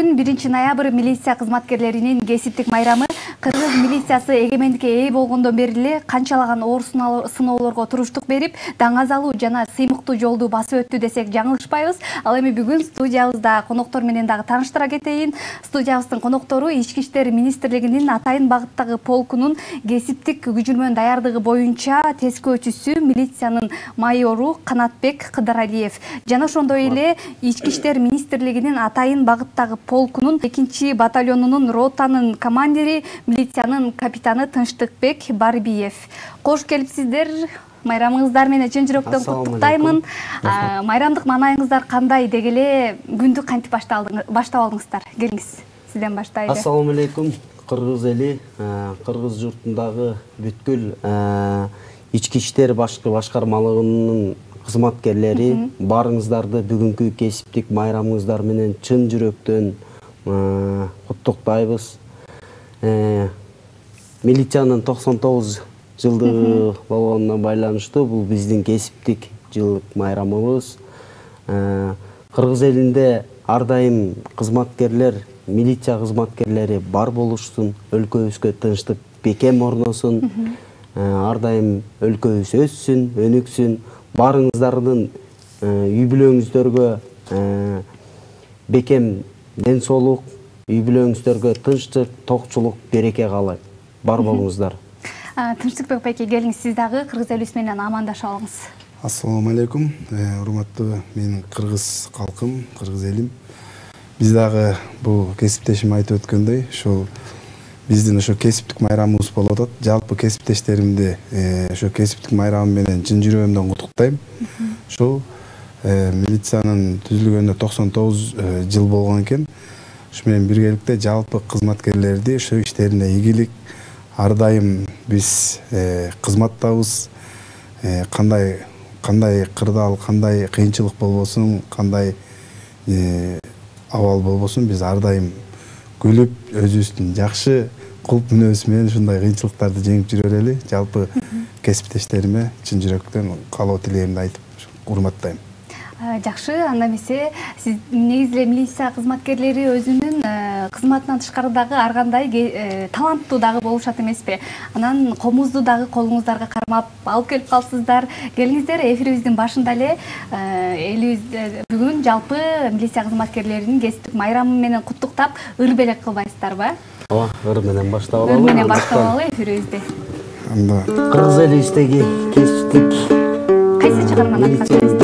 бүгүн биринчи ноябрь милиция кызматкерлеринин кесиптик майрамы кыргыз милициясы эгемендикке ээ болгондон бери эле канчалаган оор сыноолорго туруштук берип даңазалуу жана сыймыктуу жолду басып өттү десек жаңылышпайбыз. Ал эми бүгүн студиябызда коноктор менен дагы тааныштыра кетейин. Студиябыздын коноктору ички иштер министрлигинин атайын багыттагы полкунун кесиптик күжүрмөн даярдыгы боюнча тескөөчүсү милициянын майору канатбек кыдыралиев жана ошондой эле ички иштер министрлигинин атайын багыттагы полкунун экинчи батальонунун ротанын командири милициянын капитаны тынчтыкбек барбиев кош келипсиздер майрамыңыздар менен чын жүрөктөн куттуктаймын майрамдык маанайыңыздар кандай деги эле күндү кантип баштап алдыңыздар келиңиз сизден баштайлы ассалому алейкум кыргыз эли. Кыргыз журтундагы бүткүл ички иштер башкы башкармалыгынын кызматкерлери баарыңыздарды бүгүнкү кесиптик майрамыңыздар менен чын жүрөктөн куттуктайбыз милициянын токсон тогуз жылдыгы болгонуна байланыштуу бул биздин кесиптик жылдык майрамыбыз. Э, кыргыз элинде ар дайым кызматкерлер милиция кызматкерлери бар болушсун өлкөбүзгө тынчтык бекем орносун. Э, ар дайым өлкөбүз өссүн өнүксүн баарыңыздардын үй бүлөңүздөргө бекем ден соолук үй бүлөңүздөргө тынчтык токчулук береке каалайм бар болуңуздар. Тынчтыкбек байке келиңиз. Сиз дагы кыргыз элибиз менен амандашып алыңыз. Ассалому алейкум э, урматтуу менин кыргыз калкым кыргыз элим. Биз дагы бул кесиптешим айтып өткөндөй ушул биздин ошо кесиптик майрамыбыз болуп атат. Жалпы кесиптештеримди э, ошо кесиптик майрамы менен чын жүрөгүмдөн куттуктайм ушул э, милициянын түзүлгөнүнө токсон тогуз жыл болгон экен. Ушу менен биргеликте жалпы кызматкерлерди ошо иштерине ийгилик. Ар дайым биз э, кызматтабыз. Э, кандай кандай кырдаал кандай кыйынчылык болбосун кандай э, абал болбосун биз ар дайым күлүп өзүбүздүн жакшы кулп мүнөзүбүз менен ушундай кыйынчылыктарды жеңип жүрө берели. Жалпы кесиптештериме чын жүрөктөн каалоо тилегимди айтып урматтайм. Жакшы анда эмесе сиз негизи эле милиция кызматкерлери өзүнүн кызматынан тышкары дагы ар кандай э, таланттуу дагы болушат эмеспи анан комузду дагы колуңуздарга кармап алып келип калыпсыздар келиңиздер эфирибиздин башында эле элибиз э, бүгүн жалпы милиция кызматкерлеринин кесиптик майрамы менен куттуктап ыр белек кылбайсыздарбы ооба ыр менен баштап алалы ыр менен баштап алалы эфирибизди анда кыргыз элибиздеги кесиптик кайсы чыгарманы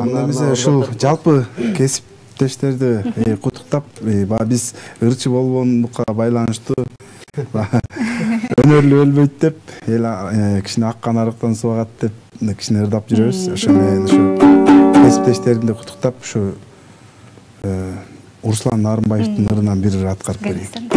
анда эмесе ушул жалпы кесиптештерди куттуктап баягы биз ырчы болгондукка байланыштуу өнөрлүү өлбөйт деп эл э, кичине аккан арыктан субагат деп кичине ырдап жүрөбүз ошо менен ушу кесиптештеримди куттуктап ушу руслан нарымбаевдин ырынан бир ыр аткарып берейин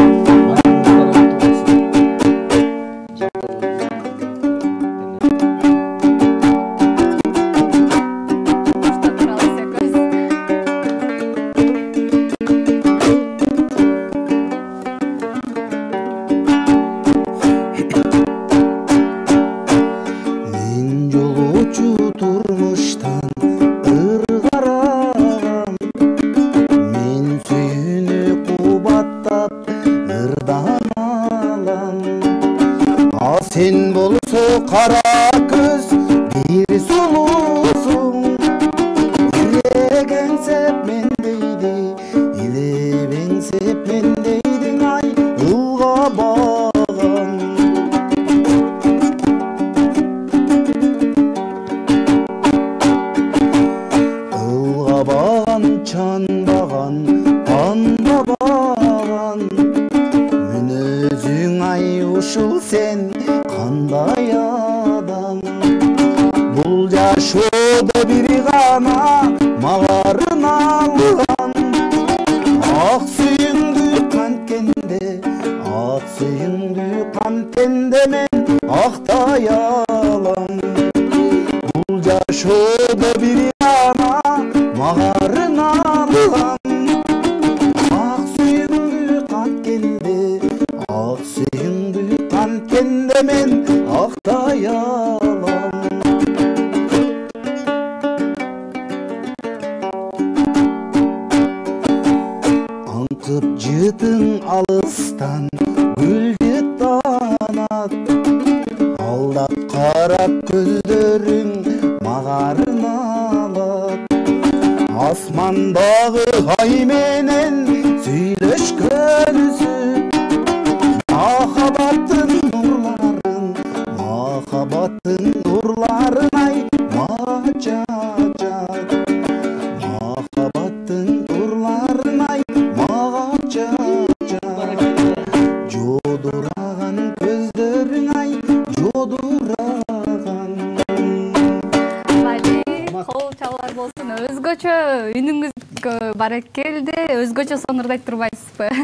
өзгөчө үнүңүз баракелде өзгөчө сонурдайт турбайсызбы?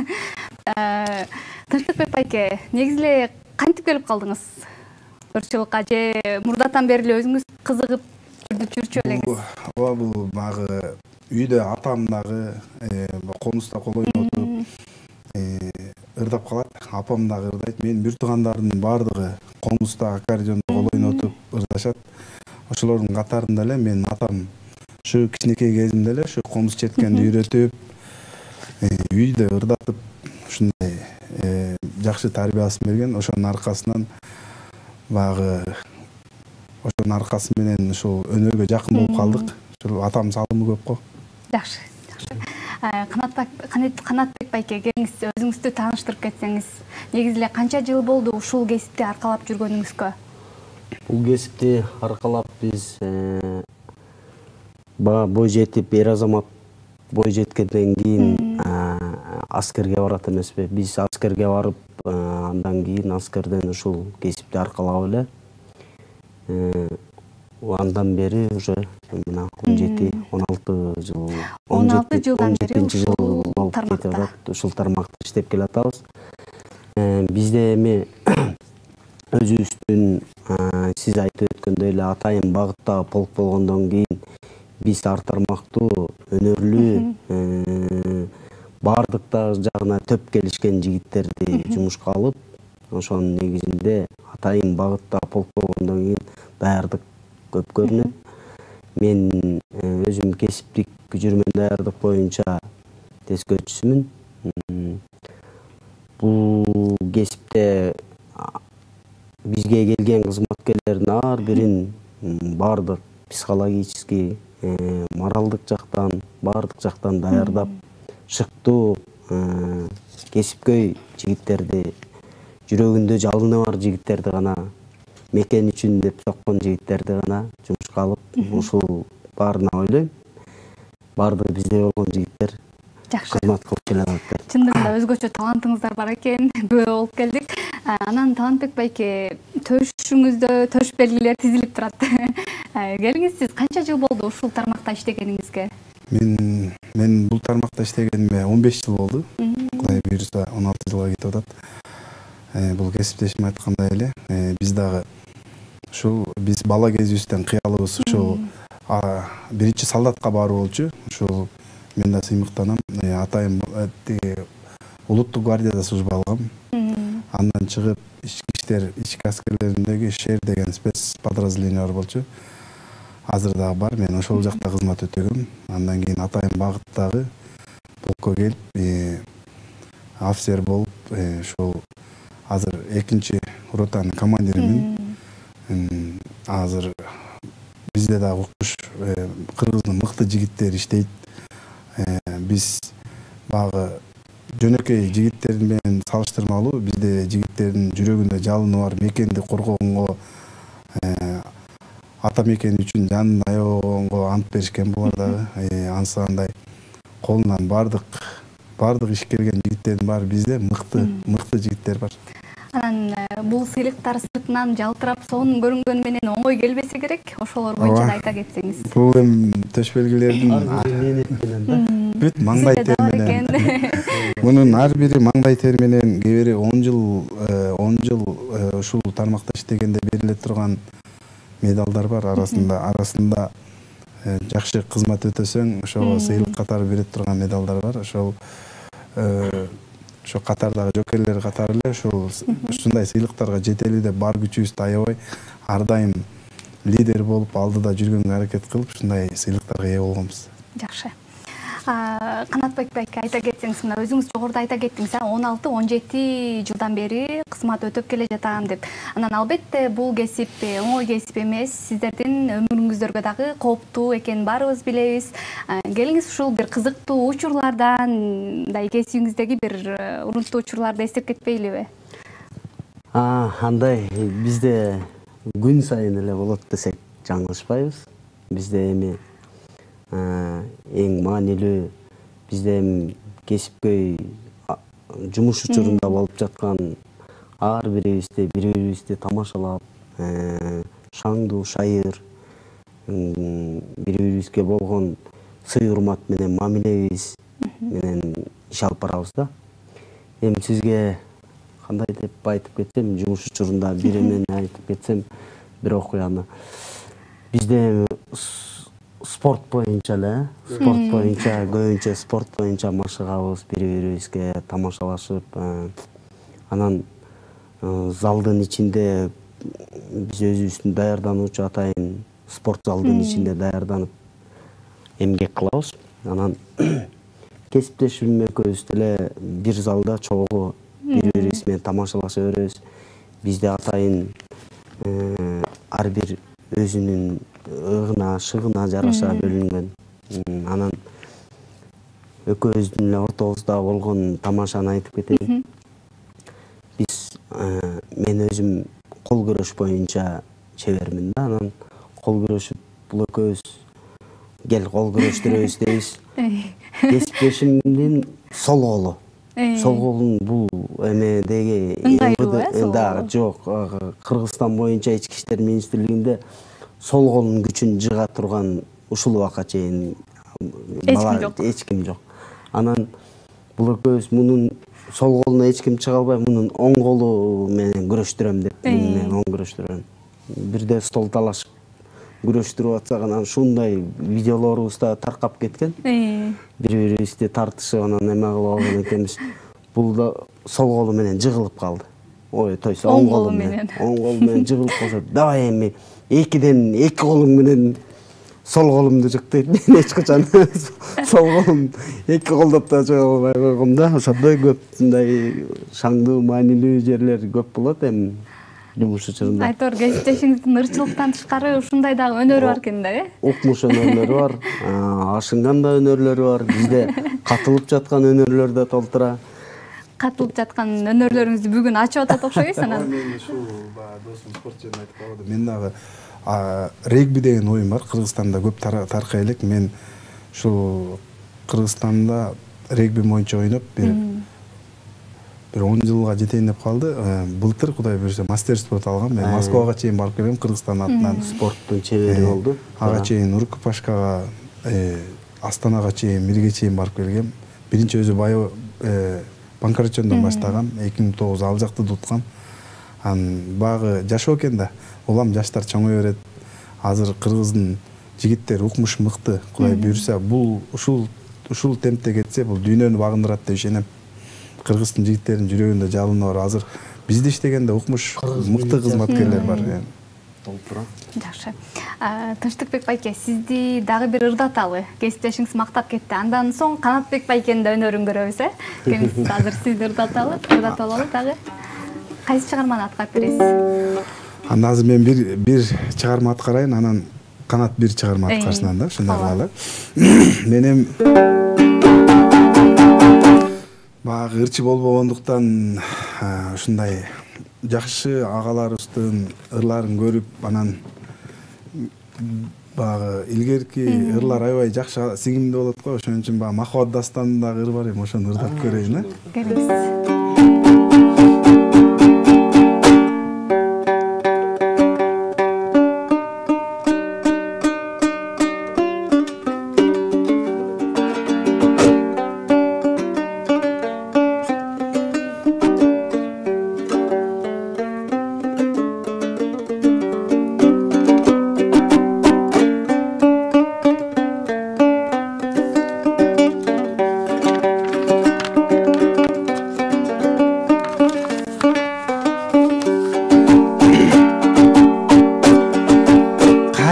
Э, тынчтыкбек байке негизи эле кантип келип калдыңыз? Ырчылыкка же мурдатан бери эле өзүңүз кызыгып жүрчү элеңиз? Ооба бул баягы үйдө атам дагы комузда кол ойнотуп ырдап калат. Апам дагы ырдайт. Менин бир туугандардын баардыгы комузда аккордеондо кол ойнотуп ырдашат. Ошолордун катарында эле менин атам ушу кичинекей кезимде эле ушу комуз четкенди үйрөтүп үйдө ырдатып ушундай жакшы тарбиясын берген ошонун аркасынан баягы ошонун аркасы менен ушул өнөргө жакын болуп калдык ушул атамдын салымы көп го жакшы жакшы канатбек байке келиңиз өзүңүздү тааныштырып кетсеңиз негизи эле канча жыл болду ушул кесипти аркалап жүргөнүңүзгө бул кесипти аркалап биз бой жетип эр азамат бой жеткенден кийин аскерге барат эмеспи биз аскерге барып андан кийин аскерден ушул кесипти аркалап эле андан бери уже мына он жети он алты жыл он алты жылдан бери жыл болуп кетип атат ушул тармакта иштеп келатабыз бизде эми өзүбүздүн сиз айтып өткөндөй эле атайын багыттагы полк болгондон кийин биз ар тармактуу өнөрлүү баардык жагына төп келишкен жигиттерди жумушка алып ошонун негизинде атайын багыттагы полк болгондон кийин даярдык көп көрүнөт мен өзүм кесиптик жүрмө даярдык боюнча тескөөчүсүмүн бул кесипте бизге келген кызматкерлердин ар бирин баардык психологический моралдык жактан баардык жактан даярдап шыктуу кесипкөй жигиттерди жүрөгүндө жалыны бар жигиттерди гана мекен үчүн деп соккон жигиттерди гана жумушка алып ушул баарына ойлойм баардыгы бизде болгон жигиттер жакшы. кызмат кылып келатат чындыгында өзгөчө талантыңыздар бар экен. Күбө болуп келдик. Анан талантбек байке төшүңүздө төш белгилер тизилип турат келиңиз сиз канча жыл болду ушул тармакта иштегениңизге мен мен бул тармакта иштегениме он беш жыл болду кудай буюрса он алты жылга кетип атат бул кесиптешим айткандай эле биз дагы ушул биз бала кезибизден кыялыбыз ушул биринчи солдатка баруу болчу ушул мен да сыймыктанам атайын тиги улуттук гвардияда служба алгам андан чыгып ички иштер ички аскерлериндеги шер деген спец подразделение бар болчу. Азыр дагы бар мен ошол жакта кызмат өтөгөм андан кийин атайын багыттагы полкко келип офицер болуп ушул азыр экинчи ротанын командиримин азыр бизде дагы укмуш кыргыздын мыкты жигиттери иштейт. Биз баягы жөнөкөй жигиттер менен салыштырмалуу бизде жигиттердин жүрөгүндө жалыны бар мекенди коргогонго ата мекен үчүн жанын аябагонго ант беришкен булар дагы. Анысы андай колунан баардык баардык иш келген жигиттердин баары бизде мыкты мыкты жигиттер бар. Анан бул сыйлыктар сыртынан жалтырап сонун көрүнгөнү менен оңой келбесе керек. Ошолор боюнча да айта кетсеңиз. Бул эми төш белгилердин бүт маңдай тер менен мунун ар бири маңдай тер менен кээ бири он жыл он жыл ушул тармакта иштегенде бериле турган медалдар бар. Арасында арасында жакшы кызмат өтөсөң ошого сыйлык катары бере турган медалдар бар. Ошол ошо катардагы жокерлер катары эле ушул ушундай сыйлыктарга жетели деп бар күчүбүздү аябай ар дайым лидер болуп алдыда жүргөнгө аракет кылып ушундай сыйлыктарга ээ болгонбуз жакшы. Канатбек байке айта кетсеңиз мына өзүңүз жогоруда айта кеттиңиз он алты он жети жылдан бери кызмат өтөп келе жатам деп. Анан албетте бул кесип э, оңой кесип эмес сиздердин өмүрүңүздөргө дагы кооптуу экенин баарыбыз билебиз. А, келиңиз ушул бир кызыктуу учурлардан мындай кесибиңиздеги бир э, урунттуу учурларды эстеп кетпейлиби? Андай бизде күн сайын эле болот десек жаңылышпайбыз. Бизде эми эң маанилүү бизде эми кесипкөй жумуш учурунда болуп жаткан ар бирибизди бири бирибизди тамашалап э, шаңдуу шайыр бири бирибизге болгон сый урмат менен мамилебиз менен иш алып барабыз да. Эми сизге кандай деп айтып кетсем жумуш учурунда бир эмени айтып кетсем бир окуяны бизде спорт боюнча эле спорт боюнча көбүнчө спорт боюнча машыгабыз бири бирибизге тамашалашып анан залдын ичинде биз өзүбүздүн даярдануучу атайын спорт залдын ичинде даярданып эмгек кылабыз анан кесиптешим экөөбүз деле бир залда чогуу бири бирибиз менен тамашалаша беребиз бизде атайын ар бир өзүнүн ыгына шыгына жараша бөлүнгөн анан экөөбүздүн эле ортобузда болгон тамашаны айтып кетейин биз э, мен өзүм кол күрөш боюнча чебермин да анан кол күрөшүп бул экөөбүз кел кол күрөштүрөбүз дейбиз кесиптешимдин сол колу Сол колун бул эмедеги Ыңгайлуу, э, да жок кыргызстан боюнча ички иштер министрлигинде сол колунун күчүн жыга турган ушул убакка чейин Эч ким жок. анан бул экөөбүз мунун сол колуна эч ким чыга албай мунун оң колу менен күрөштүрөм деп менен оң күрөштүрөм бирде стол талашып күрөштүрүп атсак анан ушундай видеолорубуз да таркап кеткен. Э, бири бирибизди тартышып анан эме кылып алган экенбиз. Бул да сол колу менен жыгылып калды. Ой то есть Оң колу менен. оң колу менен жыгылып калса давай эми экиден эки колуң менен сол колумду жык дейт. Мен эч качан. Сол колум эки колдоп да жыга албай койгом да. Ошондой көп мындай шаңдуу маанилүү жерлер көп болот эми. Жумуш учурунда айтор кесиптешиңиздин ырчылыктан тышкары ушундай дагы өнөрү бар экен да э? Укмуш өнөрлөрү бар. А, ашынган да өнөрлөрү бар. Бизде катылып жаткан өнөрлөр да толтура. Катылып жаткан өнөрлөрүңүздү бүгүн ачып атат окшойбуз анан. Мен ушул баягы досум спорт жөнүндө айтып калды мен дагы а, регби деген оюн бар. Кыргызстанда көп таркай элек мен ушул кыргызстанда регби боюнча ойноп бир бир он жылга жетейин деп калды Э, былтыр кудай буюрса мастер спорт алгам мен москвага чейин барып келгем кыргызстан атынан спорттун чебери Э, болду ага чейин э, астанага чейин мирге чейин барып келгем. Биринчи өзү баягы э, панкратиондон баштагам эки миң тогуз ал жакты да уткам анан баягы жашоо экен да улам жаштар чоңое берет азыр кыргыздын жигиттери укмуш мыкты кудай буюрса бул ушул ушул темпте кетсе бул дүйнөнү багындырат деп ишенем кыргыздын жигиттеринин жүрөгүндө жалыны бар азыр бизде иштегенде укмуш мыкты кызматкерлер бар толтура жакшы А, тынчтыкбек байке сизди дагы бир ырдаталы кесиптешиңиз мактап кетти андан соң канатбек байкенин да өнөрүн көрөбүз э келиңиз азыр сизди ырдаталы ырдатып алалы дагы кайсы чыгарманы аткарып бересиз анда азыр мен бир бир чыгарма аткарайын анан канат бир чыгарма аткарсын анда ушундай кылалы мен эми ырчы болбогондуктан ушундай жакшы агаларыбыздын ырларын көрүп анан баягы илгерки ырлар аябай жакшы сиңимдүү болот го. Ошон үчүн баягы махабат дастанындагы ыр бар эми ошону ырдап көрөйүн э. Келиңиз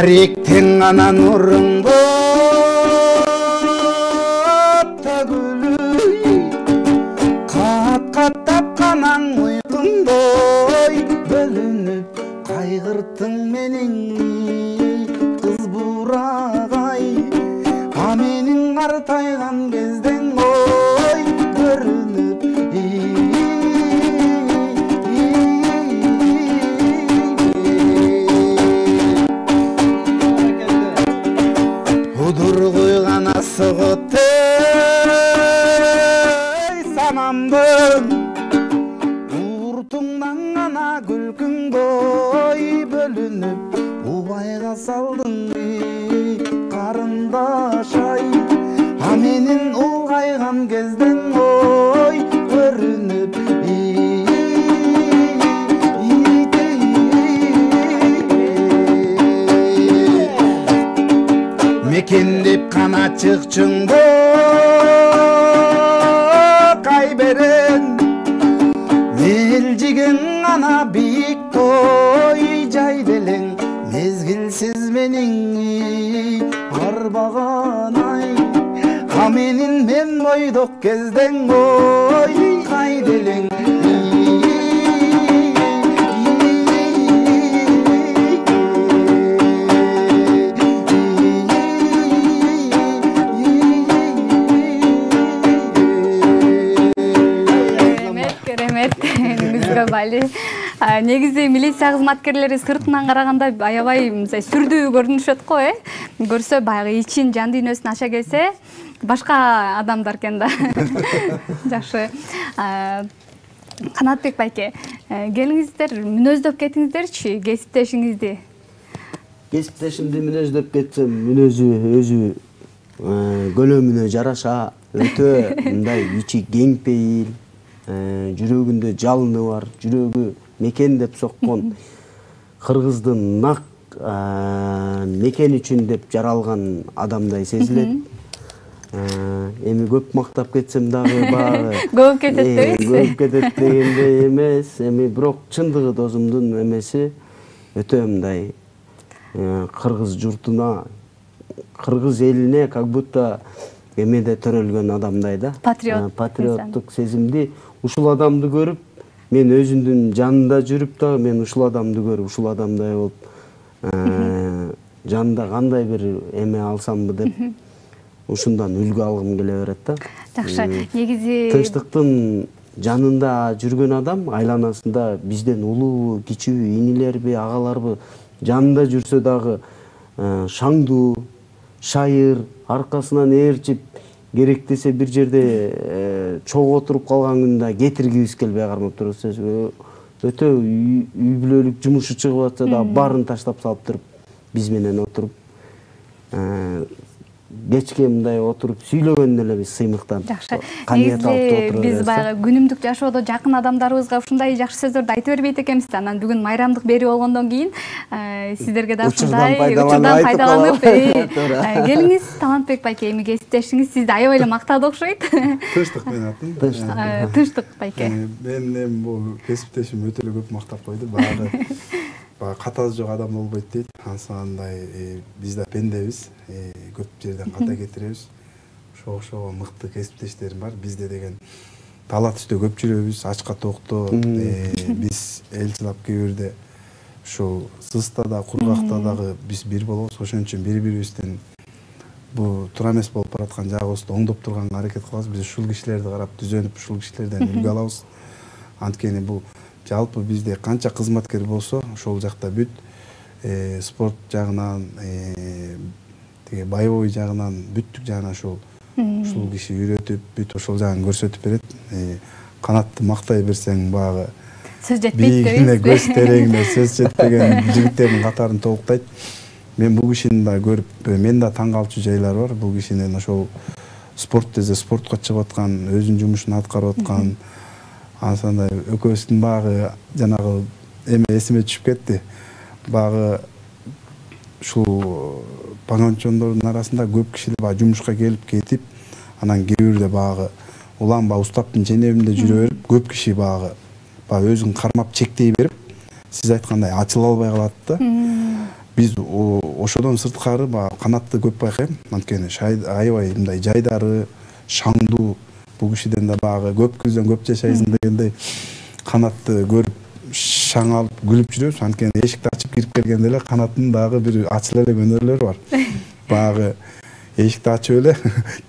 Tarik tengana nurung boh гана күлкүңдөй бөлүнүп убайга салдың карындаш ай а менин улгайган кезден ой көрүнүп мекендеп кана чыкчыңды кай арбаган ай а менин мен бойдок кезден ой кайда элең керемет керемет. А, негизи милиция кызматкерлери сыртынан караганда аябай мисалы сүрдүү көрүнүшөт го э көрсө баягы ичин жан дүйнөсүн ача келсе башка адамдар экен да жакшы канатбек байке келиңиздер мүнөздөп кетиңиздерчи кесиптешиңизди кесиптешимди мүнөздөп кетсем мүнөзү өзү көлөмүнө жараша өтө мындай ичи кеңпейил жүрөгүндө жалыны бар жүрөгү мекендеп соккон кыргыздын нак мекен үчүн деп жаралган адамдай сезилет. Эми көп мактап кетсем дагы баягы Көп кетет э, дебейсизби? көп кетет дегендей эмес эми бирок чындыгы досумдун эмеси өтө мындай э, кыргыз журтуна кыргыз элине как будто эмеде төрөлгөн адамдай да. Патриот Э, патриоттук сезимди ушул адамды көрүп мен өзүмдүн жанында жүрүп дагы мен ушул адамды көрүп ушул адамдай болуп жанында кандай бир эме алсамбы деп ушундан үлгү алгым келе берет да. Жакшы негизи тынчтыктын жанында жүргөн адам айланасында бизден улуубу кичүүбү инилерби агаларбы жанында жүрсө дагы э, шаңдуу шайыр аркасынан ээрчип керек десе бир жерде э, чогуу отуруп калган күндө кетиргибиз келбей кармап турат өтө үй бүлөлүк жумушу чыгып атса дагы баарын таштап салып туруп биз менен отуруп э, кечке мындай отуруп сүйлөгөндө эле биз сыймыктанып жакшы. Негизи биз баягы күнүмдүк жашоодо жакын адамдарыбызга ушундай жакшы сөздөрдү айта бербейт экенбиз. Да анан бүгүн майрамдык берүү болгондон кийин э, сиздерге да Учурдан ушундай пайдаланып учурдан пайдаланып э, э, келиңиз. Талантбек байке эми кесиптешиңиз. Сизди аябай эле мактады окшойт. Тынчтык менен атын Тынчтык. Тынчтык байке. Мен эми бул кесиптешим өтө эле көп мактап койду баягы. баягы катасы жок адам болбойт дейт. Андай э, биз да пендебиз. Э, көп жерден ката кетиребиз. Ошого окшогон мыкты кесиптештерим бар. Бизде деген талаа түстө көп жүрөбүз. Ачка тоокто э, биз эл чылап кээ бирде ушул сыста да кургакта дагы биз бир болобуз. Ошон үчүн бири бирибиздин бул туура эмес болуп бараткан жагыбызды оңдоп турганга аракет кылабыз. Биз ушул кишилерди карап түзөнүп ушул кишилерден үлгү алабыз. Анткени бул жалпы бизде канча кызматкер болсо ошол жакта бүт э, спорт жагынан э, тиги боевой жагынан бүттүк жагынан ушул ушул киши үйрөтүп бүт ошол жагын көрсөтүп берет. Э, канатты мактай берсең баягы сөз жетпейт бийигине көз тереңине сөз жетпеген жигиттердин катарын толуктайт. Мен бул кишини да көрүп мен да таң калчу жайлары бар. Бул кишинин ошол спорт десе спортко чыгып аткан өзүнүн жумушун аткарып аткан анысандай экөөбүздүн баягы жанагы эме эсиме түшүп кетти баягы ушул погончондордун арасында көп кишилер баягы жумушка келип кетип анан кээ бирде баягы улам баягы устаптын ченебинде жүрө берип көп киши баягы баягы өзүн кармап чектей берип сиз айткандай ачыла албай калат да. Биз ошодон сырткары баягы канатты көп байкайм анткени аябай мындай жайдары шаңдуу бул кишиден да баягы көп көздөн көп жашайсың дегендей канатты көрүп шаң алып күлүп жүрөбүз анткени эшикти ачып кирип келгенде эле канаттын дагы бир ачыла эле өнөрлөрү бар. Баягы эшикти ачып эле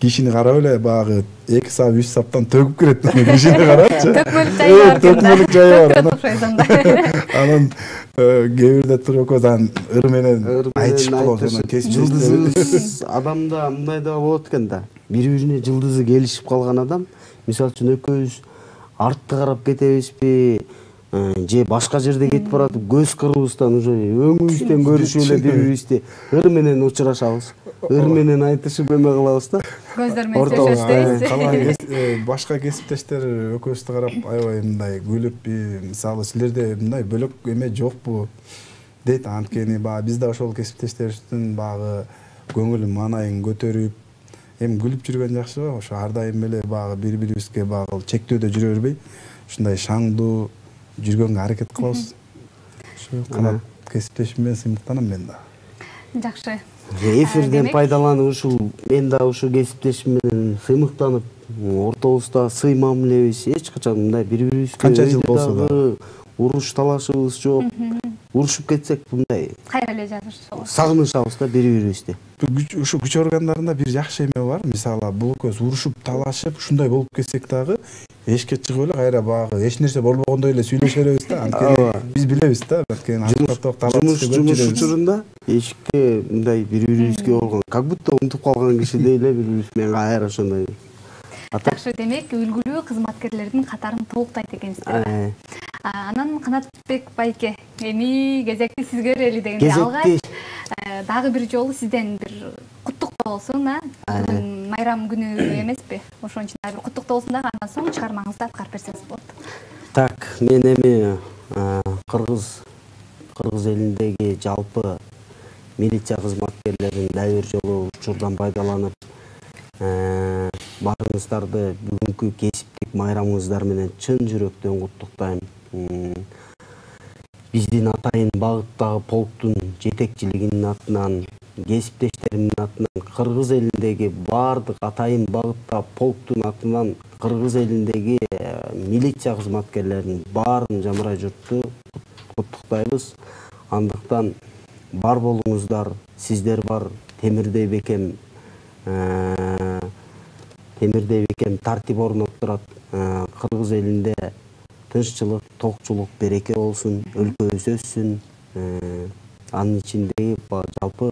кишини карап эле баягы эки сап үч саптан төгүп кирет кишини карапчы төкмөлүк жайы бар төкмөлүк жайы бар. анан кээ туруп экөөбүз анан ыр менен ыр менен айтышып калабыз анан кесип жылдызыбыз адамда мындай да болот экен да бири бирине жылдызы келишип калган адам мисалы үчүн экөөбүз артты карап кетебизби же башка жерде кетип баратып көз кырыбыздан уже өңүбүздөн көрүшүп эле бири бирибизди ыр менен учурашабыз ыр менен айтышып эме кылабыз да көздөр менен э, калган э, башка кесиптештер экөөбүздү карап аябай мындай күлүп мисалы силерде мындай бөлөк эме жокпу дейт. Анткени баягы биз да ошол кесиптештерибиздин баягы көңүл маанайын көтөрүп эми күлүп жүргөн жакшы го. Ошо ар дайым эле баягы бири бирибизге баягы чектөөдө жүрө бербей. Ушундай шаңдуу жүргөнгө аракет кылабыз. Ошо канат кесиптешим менен сыймыктанам мен дагы жакшы. Эфирден пайдаланып ушул мен дагы ушул кесиптешим менен сыймыктанып ортобузда сый мамилебиз эч качан мындай бири бирибизге Канча жыл болсо да. дагы уруш талашыбыз жок. Урушуп кетсек мындай кайра эле жазышабыз сагынышабыз да бири бирибизди ушу күч органдарында бир жакшы эме бар. Мисалы бул экөөбүз урушуп талашып ушундай болуп кетсек дагы эшикке чыгып эле кайра баягы эч нерсе болбогондой эле сүйлөшө беребиз да анткени Ооба. биз билебиз да анткени жумуш жумуш жумуш учурунда эшикке мындай бири бирибизге болгон как будто унутуп калган кишидей эле бири бирибиз менен кайра ошондой жакшы демек үлгүлүү кызматкерлердин катарын толуктайт экенсиздер э, анан канатбек байке. Эми кезекти сизге берели дегенде алгач э, дагы бир жолу сизден бир куттуктоо болсун а бүгүн майрам күнү эмеспи. Ошон үчүн дагы бир куттуктоо болсун дагы андан соң чыгармаңызды аткарып берсеңиз болот так мен эми кыргыз кыргыз элиндеги жалпы милиция кызматкерлерин дагы бир жолу учурдан пайдаланып э, баарыңыздарды бүгүнкү кесиптик майрамыңыздар менен чын жүрөктөн куттуктайм. Биздин атайын багыттагы полктун жетекчилигинин атынан кесиптештеримдин атынан кыргыз элиндеги баардык атайын багыттагы полктун атынан кыргыз элиндеги милиция кызматкерлеринин баарын жамырай журтту куттуктайбыз андыктан бар болуңуздар сиздер бар темирдей бекем темирдей бекем тартип орноттурат Э, кыргыз элинде тынччылык токчулук береке болсун өлкөбүз өссүн Э, анын ичиндеги жалпы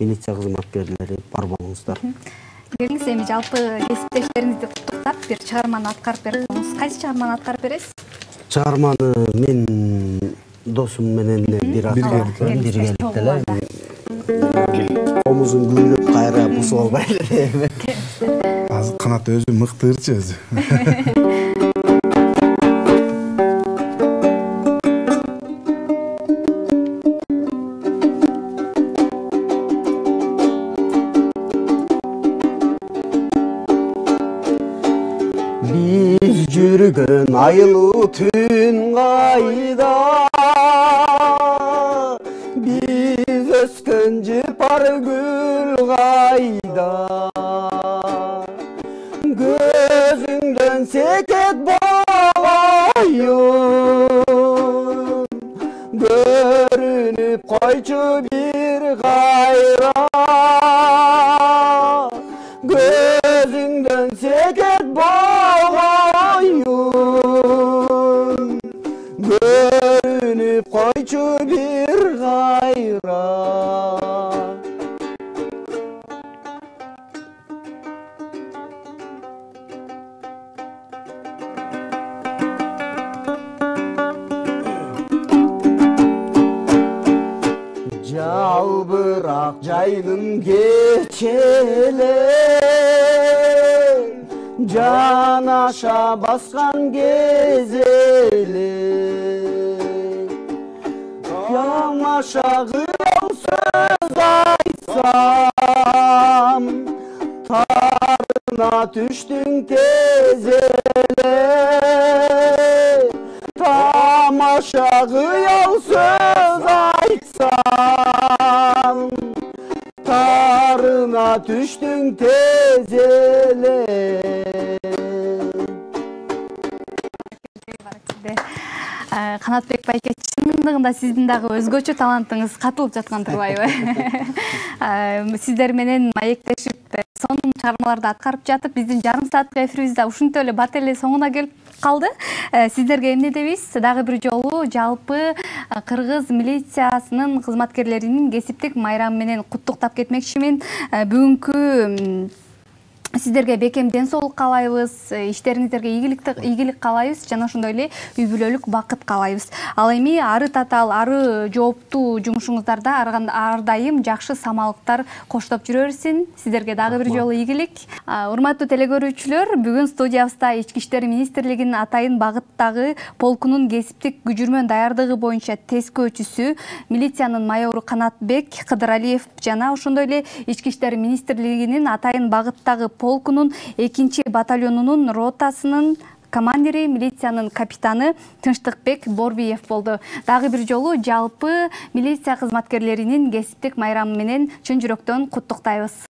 милиция кызматкерлери бар болуңуздар. Келиңиз эми жалпы кесиптештериңизди куттуктап бир чыгарманы аткарып бере алыңыз кайсы чыгарманы аткарып бересиз? Чыгарманы мен досум менен эле бир Биргелик, э? биргелик деле комузун гүлдөп кайра бусуп албай эле азыр канат өзү мыкты ырчы өзү. жүргөн айлуу тарына түштүң тез эле тамаша кыял сөз айтсам тарына түштүң тез эле бизде канатбек байке чындыгында сиздин дагы өзгөчө талантыңыз катылып жаткан турбайбы сиздер менен маектешип сонун чыгармаларды аткарып жатып биздин жарым сааттык эфирибиз да ушинтип эле бат эле соңуна келип калды. Сиздерге эмне дейбиз дагы бир жолу жалпы кыргыз милициясынын кызматкерлеринин кесиптик майрамы менен куттуктап кетмекчимин бүгүнкү сиздерге бекем ден соолук каалайбыз э, иштериңиздерге ийгилик каалайбыз жана ошондой эле үй бүлөлүк бакыт каалайбыз ал эми ары татаал ары жооптуу жумушуңуздарда ар дайым жакшы самалыктар коштоп жүрө берсин сиздерге дагы бир жолу ийгилик урматтуу телекөрүүчүлөр бүгүн студиябызда ички иштер министрлигинин атайын багыттагы полкунун кесиптик күжүрмөн даярдыгы боюнча тескөөчүсү милициянын майору канатбек кыдыралиев жана ошондой эле ички иштер министрлигинин атайын багыттагы полкунун экинчи батальонунун ротасынын командири милициянын капитаны тынчтыкбек борбиев болду дагы бир жолу жалпы милиция кызматкерлеринин кесиптик майрамы менен чын жүрөктөн куттуктайбыз